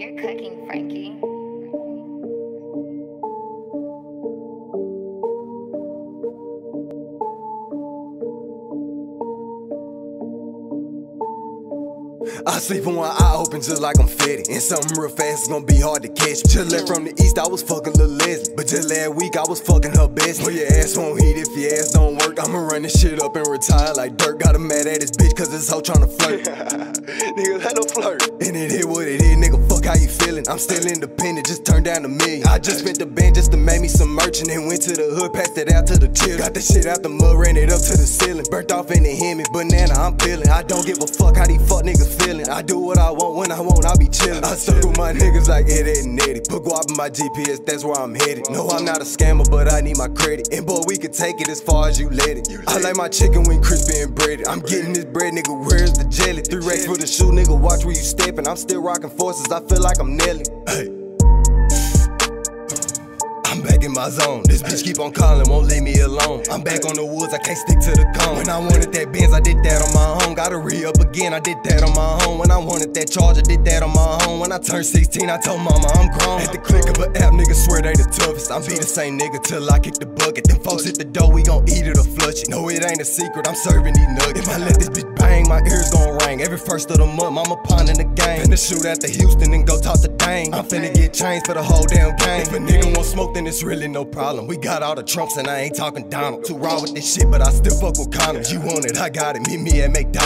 You're cooking, Frankie. I sleep with one eye open just like I'm fitted. And something real fast is gonna be hard to catch. Just left from the east, I was fucking Lil Leslie. But just last week, I was fucking her best. Well, your ass won't heat if your ass don't work. I'ma run this shit up and retire like dirt. Got him mad at his bitch cause this hoe tryna flirt. nigga, let her flirt. And it hit what it is, nigga. How you feeling. I'm still independent, just turned down a million. I just spent the band just to make me some merch and then went to the hood, passed it out to the children. Got the shit out the mud, ran it up to the ceiling. Burnt off in the Hemi, banana, I'm peeling. I don't give a fuck how these fuck niggas feeling. I do what I want when I want, I be chillin'. I circle my niggas like it and Eddie. Put guap in my GPS, that's where I'm headed. No, I'm not a scammer, but I need my credit. And boy, we can take it as far as you let it. I like my chicken when crispy and breaded. I'm getting this bread, nigga, jelly? Three racks for the shoe, nigga, watch where you steppin'. I'm still rocking forces, I feel like I'm Nelly. Hey. I'm back in my zone. This bitch keep on calling, won't leave me alone. I'm back on the woods, I can't stick to the cone. When I wanted that Benz, I did that on my own. Gotta re up again, I did that on my own. When I wanted that charge, I did that on my own. When I turned 16, I told mama I'm grown. At the click of an app, niggas swear they the toughest. I'm be the same nigga till I kick the bucket. Them folks hit the door, we gon' eat it or flush it. No, it ain't a secret, I'm serving these nuggets. If I let this bitch bang, my ears ring. Every first of the month, I'm a pawn in the game. Finna shoot at the Houston and go talk to Dane. I'm finna get changed for the whole damn game. If a nigga want smoke, then it's really no problem. We got all the trumps and I ain't talking Donald. Too raw with this shit, but I still fuck with condoms. You want it, I got it. Meet me at McDonald's.